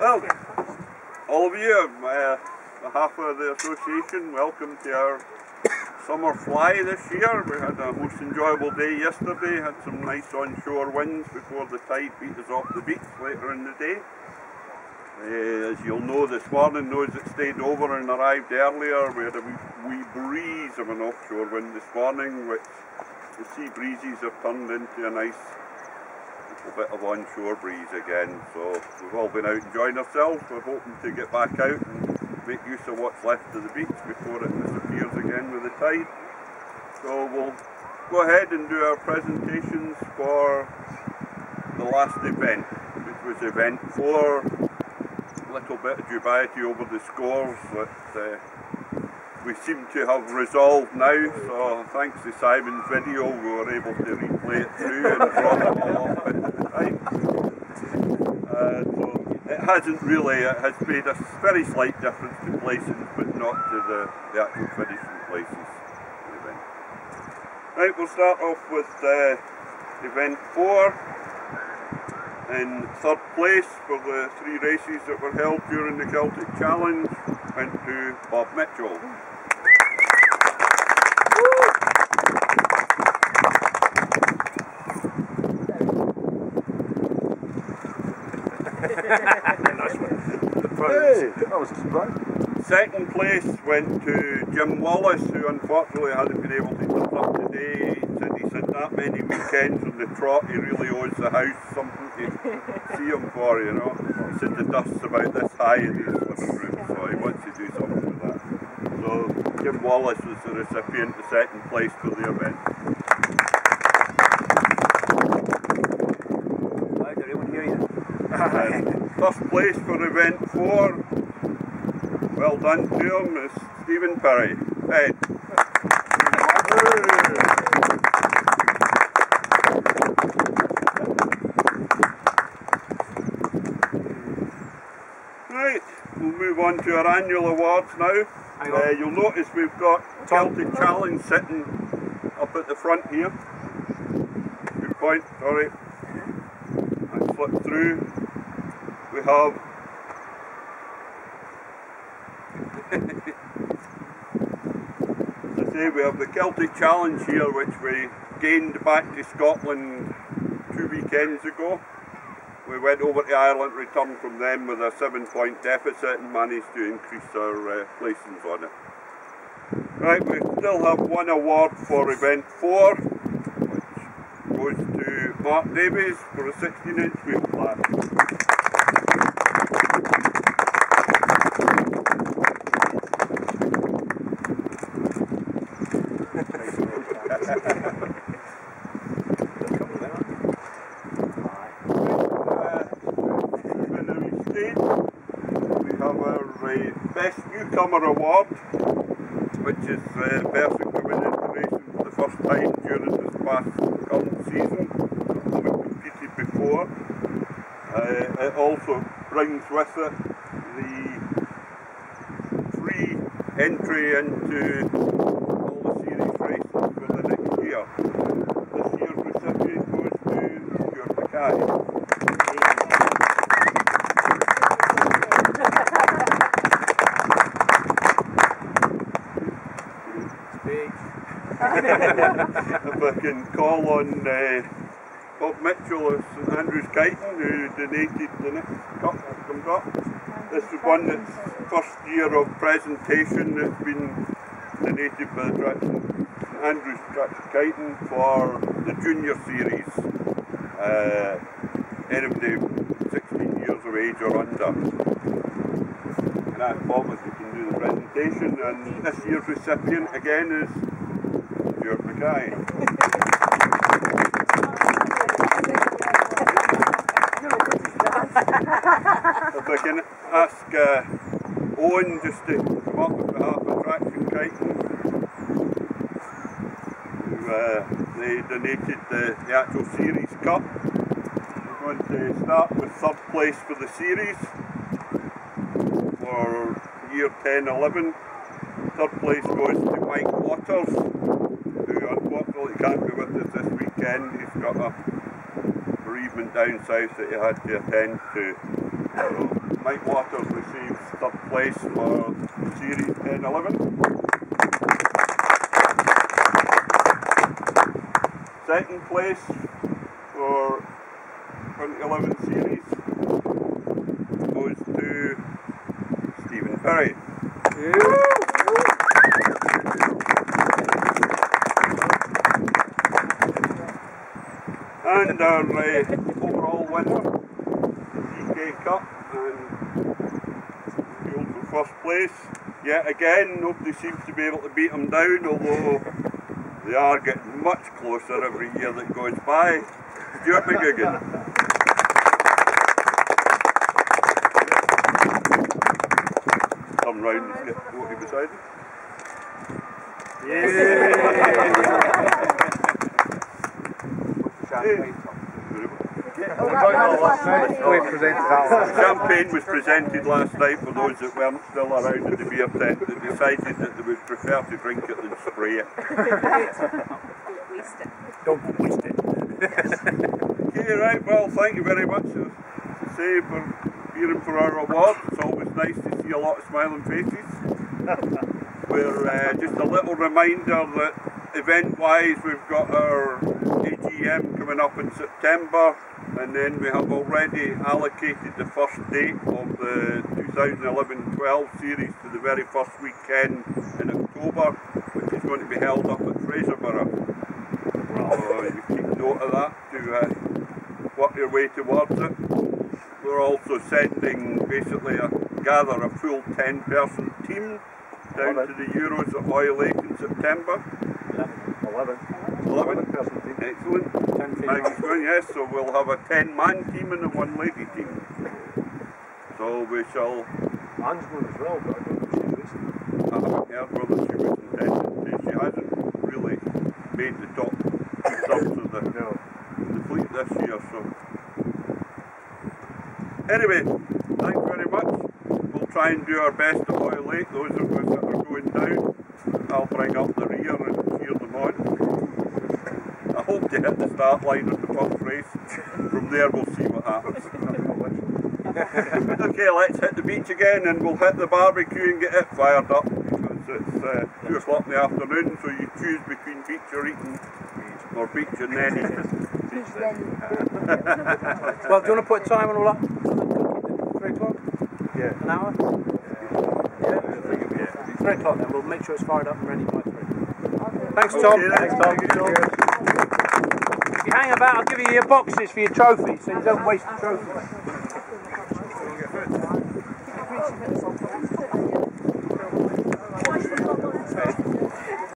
Well, all of you, on uh, behalf of the association, welcome to our summer fly this year. We had a most enjoyable day yesterday, had some nice onshore winds before the tide beat us off the beach later in the day. Uh, as you'll know this morning, those that stayed over and arrived earlier, we had a wee, wee breeze of an offshore wind this morning, which the sea breezes have turned into a nice little bit of onshore breeze again. So we've all been out enjoying ourselves. We're hoping to get back out and make use of what's left of the beach before it disappears again with the tide. So we'll go ahead and do our presentations for the last event, which was event four. A little bit of dubiety over the scores, but uh, we seem to have resolved now. So thanks to Simon's video, we were able to replay it through and draw them all time. So it hasn't really, it has made a very slight difference to placings, but not to the, the actual finishing places. Right, we'll start off with uh, event four. In third place for the three races that were held during the Celtic Challenge went to Bob Mitchell. Hey, that was a surprise. Second place went to Jim Wallace, who unfortunately hadn't been able to turn up today. He said he's had that many weekends on the trot, he really owes the house something to see him for, you know. He said the dust's about this high in his living room, so he wants to do something with that. So Jim Wallace was the recipient of second place for the event. First place for event four, well done to him, is Stephen Perry. Ed. Right, we'll move on to our annual awards now. Uh, you'll notice we've got Celtic Challenge sitting up at the front here. Good point, sorry. I slipped through. We have As I say, we have the Celtic Challenge here, which we gained back to Scotland two weekends ago. We went over to Ireland, returned from them with a seven point deficit and managed to increase our uh, placings on it. Right, we still have one award for event four, which goes to Mark Davies for a 16 inch wheel class. Uh, in the state, we have our uh, We have our best Newcomer Award, which is uh, the person coming into for the first time during this past current season. Haven't competed before. Uh, it also brings with it the free entry into all the series races for the next year. This year's recipient goes to Stuart Mackay. If I can call on uh, Bob Mitchell of St Andrews Kiting who donated the next cup that comes up. This is one that's first year of presentation that's been donated by the Traction, Andrews Traction for the junior series. Uh, anybody 16 years of age or under. And if you can do the presentation and this year's recipient again is Stuart Mackay. If I can ask uh, Owen just to come up on behalf of Traction Kiting, uh, they donated the, the actual series cup. We're going to start with third place for the series for year 10-11. Third place goes to Mike Waters, who unfortunately can't be with us this weekend. He's got a bereavement down south that he had to attend to. So Mike Waters receives third place for Series 10-11. Second place for 2011 series goes to Stephen Perry. And our uh, overall winner, DK Cup, and fuel for first place. Yet again, nobody seems to be able to beat them down, although they are getting much closer every year that goes by. Stuart McGugan. Come round and get Woody beside him. Presented that Champagne was presented last night for those that weren't still around in the beer tent that decided that they would prefer to drink it than spray it. waste it. Don't waste it. Okay, right, well, thank you very much to say for appearing for our award. It's always nice to see a lot of smiling faces. We're uh, just a little reminder that event-wise we've got our coming up in September and then we have already allocated the first date of the 2011-12 series to the very first weekend in October which is going to be held up at Fraserburgh. So you keep note of that to uh, work your way towards it. We're also sending basically a gather a full 10 person team down to the Euros at Hoylake in September. 11. 11. person team. Excellent. 10 Thanks, Gwen. Yes, so we'll have a 10 man team and a one lady team. So we shall, Anne's going as well, but I don't know if she's racing. I haven't heard whether she was intended to. She hasn't really made the top subs of the No. the fleet this year, so. Anyway, thanks very much. We'll try and do our best Hoylake. Those of us that are going down, I'll bring up the rear and cheer them on. I hope to hit the start line of the first race. From there we'll see what happens. okay, let's hit the beach again and we'll hit the barbecue and get it fired up because it's uh, 2 o'clock in the afternoon so you choose between beach or eating or beach and then eating. Well, do you want to put a time on all that? Three o'clock? Yeah. An hour? Yeah. Three o'clock then. We'll make sure it's fired up and ready by three. Thanks, Tom. Okay, then. Thank you, Tom. If you hang about, I'll give you your boxes for your trophies so you don't waste the trophies.